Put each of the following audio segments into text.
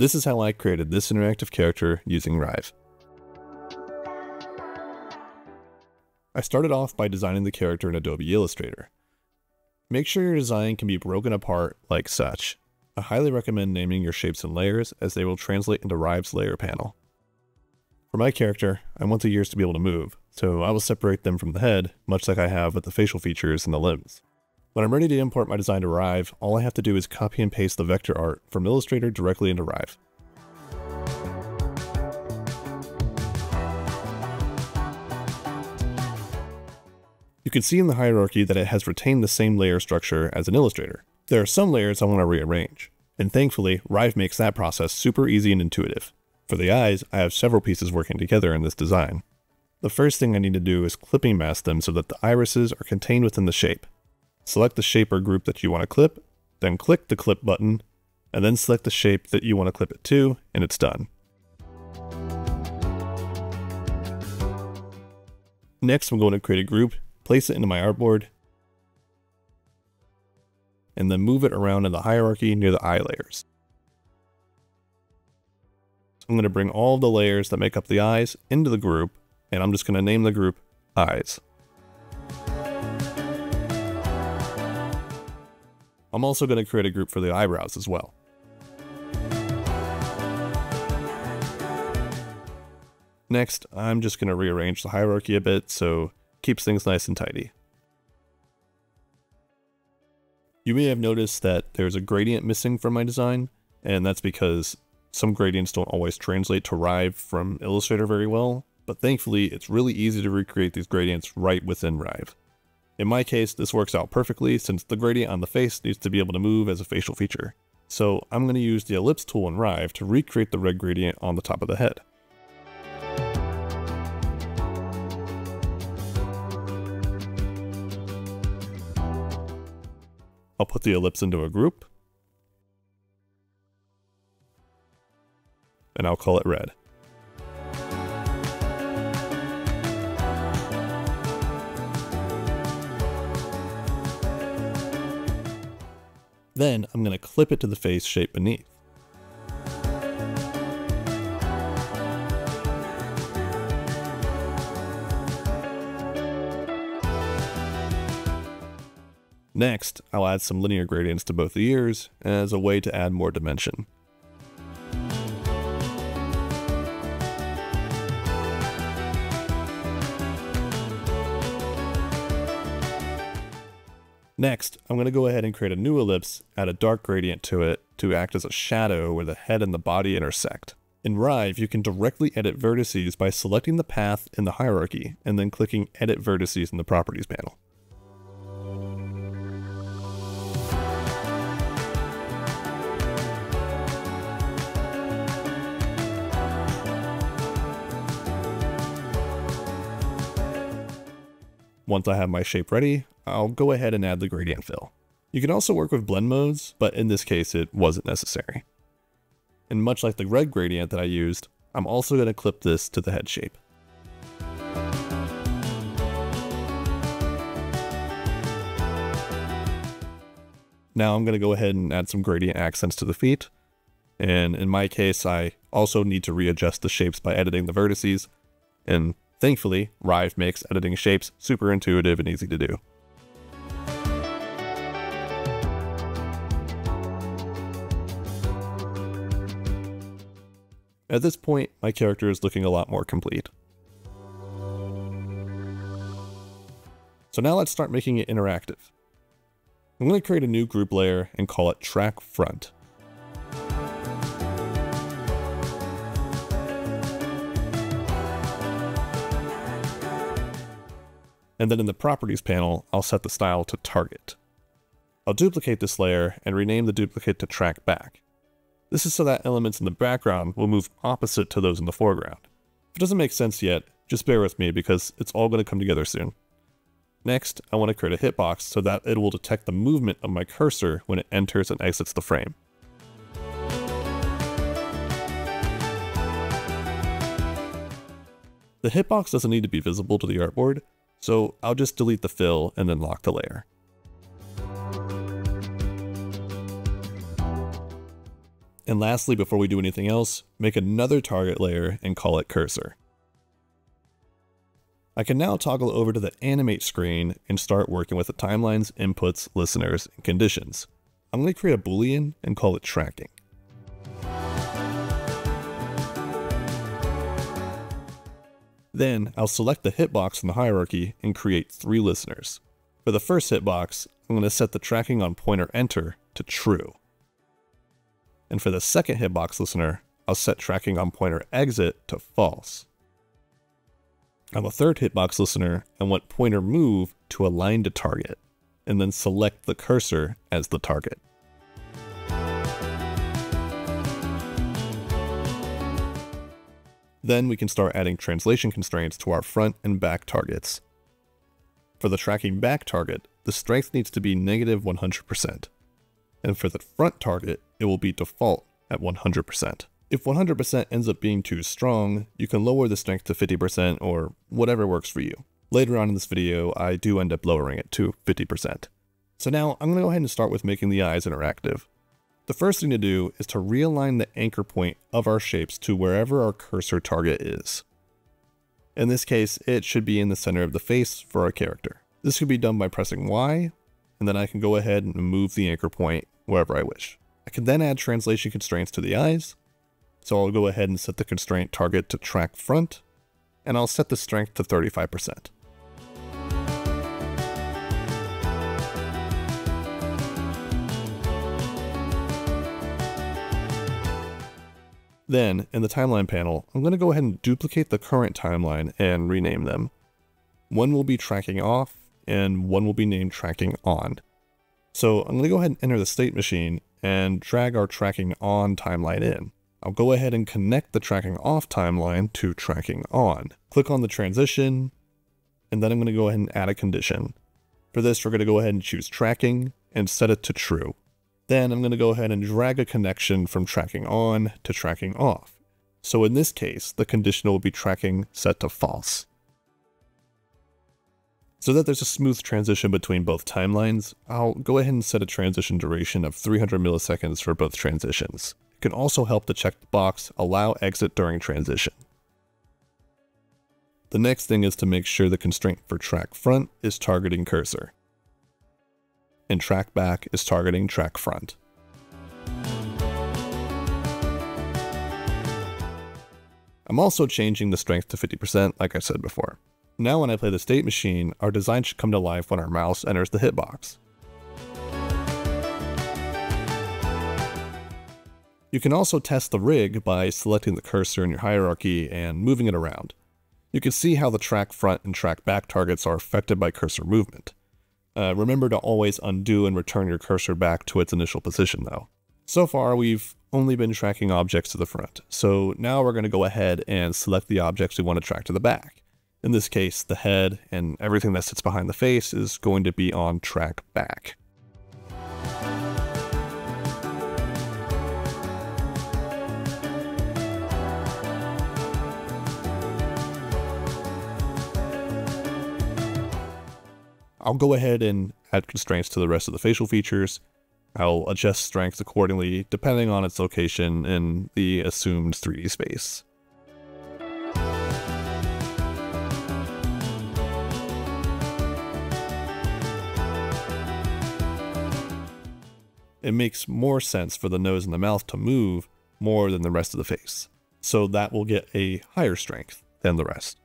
This is how I created this interactive character using Rive. I started off by designing the character in Adobe Illustrator. Make sure your design can be broken apart like such. I highly recommend naming your shapes and layers as they will translate into Rive's layer panel. For my character, I want the ears to be able to move, so I will separate them from the head, much like I have with the facial features and the limbs. When I'm ready to import my design to Rive, all I have to do is copy and paste the vector art from Illustrator directly into Rive. You can see in the hierarchy that it has retained the same layer structure as an Illustrator. There are some layers I want to rearrange, and thankfully, Rive makes that process super easy and intuitive. For the eyes, I have several pieces working together in this design. The first thing I need to do is clipping mask them so that the irises are contained within the shape. Select the shape or group that you want to clip, then click the clip button, and then select the shape that you want to clip it to, and it's done. Next, I'm going to create a group place it into my artboard, and then move it around in the hierarchy near the eye layers. So I'm going to bring all the layers that make up the eyes into the group, and I'm just going to name the group Eyes. I'm also going to create a group for the eyebrows as well. Next, I'm just going to rearrange the hierarchy a bit so keeps things nice and tidy. You may have noticed that there's a gradient missing from my design, and that's because some gradients don't always translate to Rive from Illustrator very well, but thankfully it's really easy to recreate these gradients right within Rive. In my case, this works out perfectly since the gradient on the face needs to be able to move as a facial feature. So I'm going to use the ellipse tool in Rive to recreate the red gradient on the top of the head. I'll put the ellipse into a group. And I'll call it red. Then I'm going to clip it to the face shape beneath. Next, I'll add some linear gradients to both the ears as a way to add more dimension. Next, I'm going to go ahead and create a new ellipse, add a dark gradient to it to act as a shadow where the head and the body intersect. In Rive, you can directly edit vertices by selecting the path in the hierarchy and then clicking Edit Vertices in the Properties panel. Once I have my shape ready, I'll go ahead and add the gradient fill. You can also work with blend modes, but in this case it wasn't necessary. And much like the red gradient that I used, I'm also going to clip this to the head shape. Now I'm going to go ahead and add some gradient accents to the feet. And in my case, I also need to readjust the shapes by editing the vertices. And Thankfully, Rive makes editing shapes super intuitive and easy to do. At this point, my character is looking a lot more complete. So now let's start making it interactive. I'm going to create a new group layer and call it Track Front. and then in the Properties panel, I'll set the style to Target. I'll duplicate this layer and rename the duplicate to Track Back. This is so that elements in the background will move opposite to those in the foreground. If it doesn't make sense yet, just bear with me because it's all going to come together soon. Next, I want to create a hitbox so that it will detect the movement of my cursor when it enters and exits the frame. The hitbox doesn't need to be visible to the artboard, so I'll just delete the fill and then lock the layer. And lastly, before we do anything else, make another target layer and call it cursor. I can now toggle over to the animate screen and start working with the timelines, inputs, listeners, and conditions. I'm going to create a boolean and call it tracking. Then I'll select the hitbox in the hierarchy and create three listeners. For the first hitbox, I'm going to set the tracking on pointer enter to true. And for the second hitbox listener, I'll set tracking on pointer exit to false. On the third hitbox listener, I want pointer move to align to target, and then select the cursor as the target. Then we can start adding translation constraints to our front and back targets. For the tracking back target, the strength needs to be negative 100%. And for the front target, it will be default at 100%. If 100% ends up being too strong, you can lower the strength to 50% or whatever works for you. Later on in this video, I do end up lowering it to 50%. So now I'm going to go ahead and start with making the eyes interactive. The first thing to do is to realign the anchor point of our shapes to wherever our cursor target is. In this case, it should be in the center of the face for our character. This could be done by pressing Y, and then I can go ahead and move the anchor point wherever I wish. I can then add translation constraints to the eyes, so I'll go ahead and set the constraint target to track front, and I'll set the strength to 35%. Then, in the timeline panel, I'm going to go ahead and duplicate the current timeline and rename them. One will be tracking off, and one will be named tracking on. So I'm going to go ahead and enter the state machine and drag our tracking on timeline in. I'll go ahead and connect the tracking off timeline to tracking on. Click on the transition, and then I'm going to go ahead and add a condition. For this, we're going to go ahead and choose tracking and set it to true. Then I'm going to go ahead and drag a connection from tracking on to tracking off. So in this case, the conditional will be tracking set to false. So that there's a smooth transition between both timelines, I'll go ahead and set a transition duration of 300 milliseconds for both transitions. It can also help to check the box Allow Exit during transition. The next thing is to make sure the constraint for track front is targeting cursor and track back is targeting track front. I'm also changing the strength to 50% like I said before. Now when I play the state machine, our design should come to life when our mouse enters the hitbox. You can also test the rig by selecting the cursor in your hierarchy and moving it around. You can see how the track front and track back targets are affected by cursor movement. Uh, remember to always undo and return your cursor back to its initial position though. So far we've only been tracking objects to the front, so now we're going to go ahead and select the objects we want to track to the back. In this case, the head and everything that sits behind the face is going to be on track back. I'll go ahead and add constraints to the rest of the facial features. I'll adjust strength accordingly depending on its location in the assumed 3D space. It makes more sense for the nose and the mouth to move more than the rest of the face, so that will get a higher strength than the rest.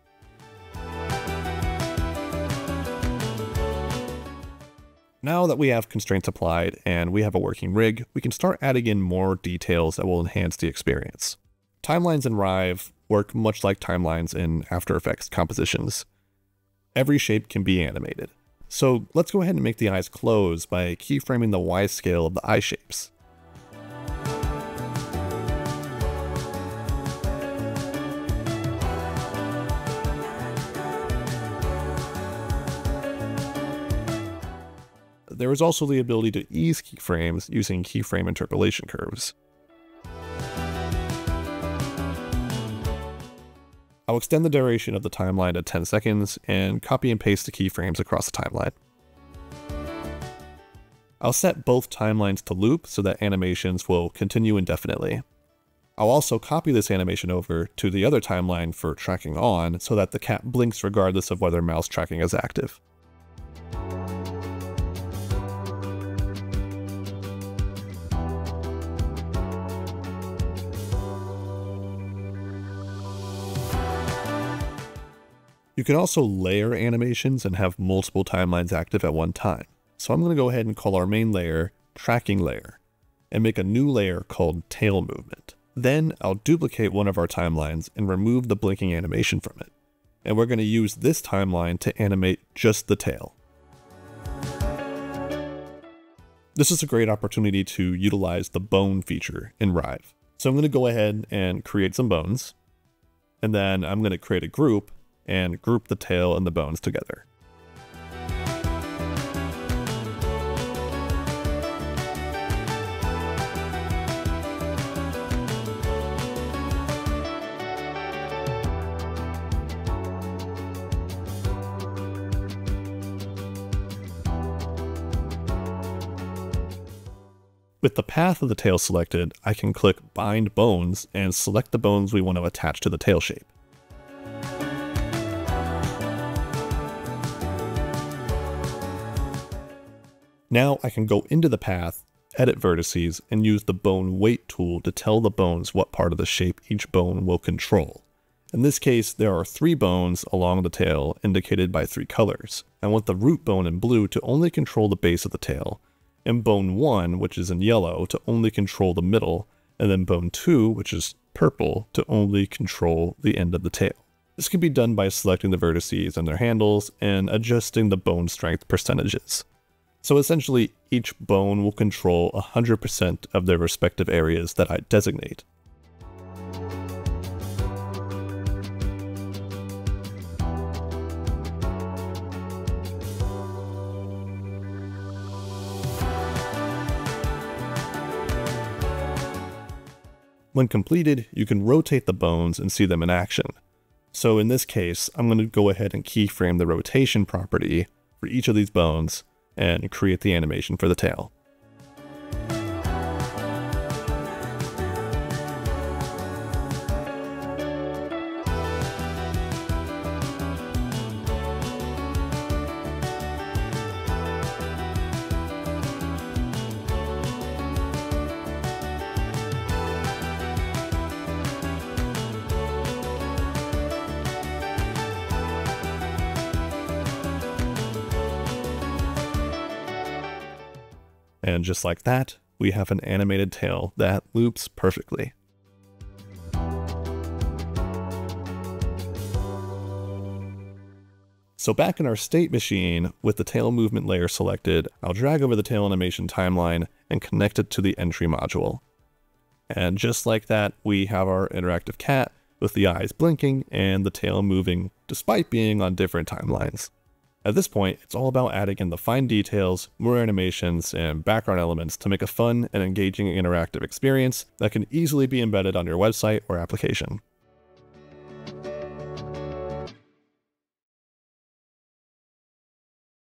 Now that we have constraints applied and we have a working rig, we can start adding in more details that will enhance the experience. Timelines in Rive work much like timelines in After Effects compositions. Every shape can be animated. So let's go ahead and make the eyes close by keyframing the Y scale of the eye shapes. there is also the ability to ease keyframes using keyframe interpolation curves. I'll extend the duration of the timeline to 10 seconds and copy and paste the keyframes across the timeline. I'll set both timelines to loop so that animations will continue indefinitely. I'll also copy this animation over to the other timeline for tracking on so that the cat blinks regardless of whether mouse tracking is active. You can also layer animations and have multiple timelines active at one time. So I'm going to go ahead and call our main layer tracking layer and make a new layer called tail movement. Then I'll duplicate one of our timelines and remove the blinking animation from it. And we're going to use this timeline to animate just the tail. This is a great opportunity to utilize the bone feature in Rive. So I'm going to go ahead and create some bones. And then I'm going to create a group and group the tail and the bones together. With the path of the tail selected, I can click Bind Bones and select the bones we want to attach to the tail shape. Now I can go into the path, edit vertices, and use the bone weight tool to tell the bones what part of the shape each bone will control. In this case, there are three bones along the tail indicated by three colors. I want the root bone in blue to only control the base of the tail, and bone 1, which is in yellow, to only control the middle, and then bone 2, which is purple, to only control the end of the tail. This can be done by selecting the vertices and their handles and adjusting the bone strength percentages. So essentially, each bone will control 100% of their respective areas that I designate. When completed, you can rotate the bones and see them in action. So in this case, I'm going to go ahead and keyframe the rotation property for each of these bones and create the animation for the tail. And just like that, we have an animated tail that loops perfectly. So back in our state machine, with the tail movement layer selected, I'll drag over the tail animation timeline and connect it to the entry module. And just like that, we have our interactive cat with the eyes blinking and the tail moving despite being on different timelines. At this point, it's all about adding in the fine details, more animations, and background elements to make a fun and engaging interactive experience that can easily be embedded on your website or application.